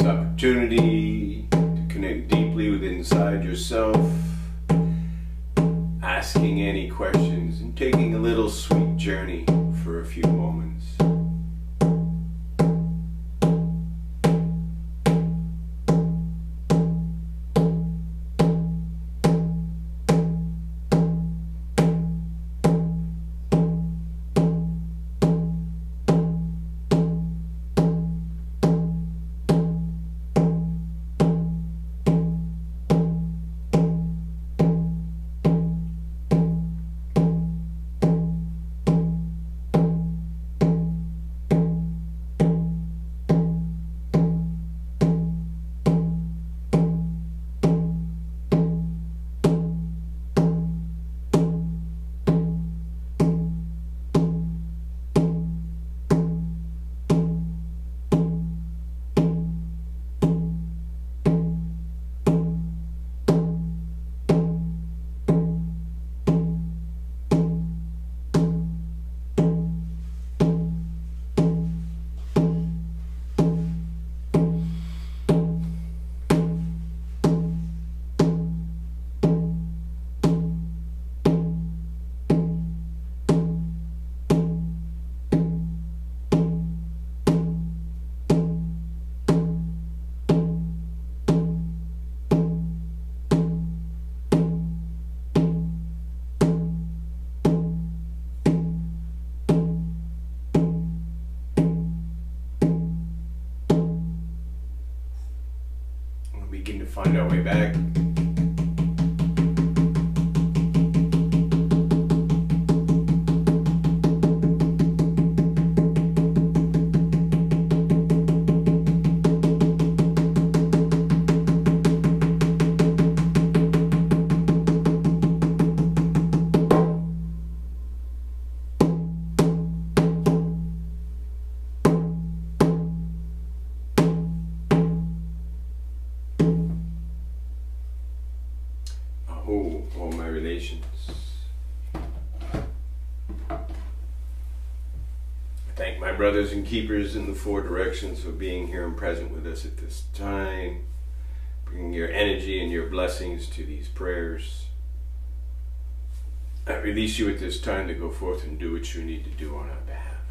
opportunity to connect deeply with inside yourself, asking any questions, and taking a little sweet journey for a few moments. Begin to find our way back. Oh, all my relations. I thank my brothers and keepers in the four directions for being here and present with us at this time, bringing your energy and your blessings to these prayers. I release you at this time to go forth and do what you need to do on our behalf.